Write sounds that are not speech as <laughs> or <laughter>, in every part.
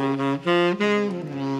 Mm-hmm.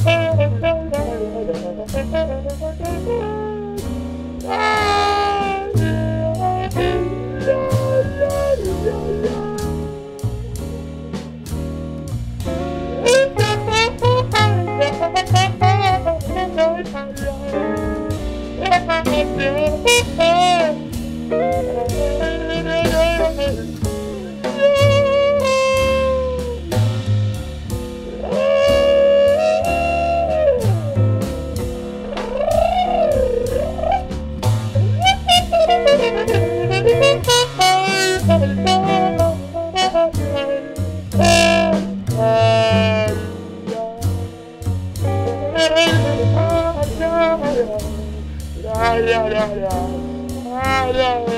Thank <laughs> you. yeah, yeah, yeah.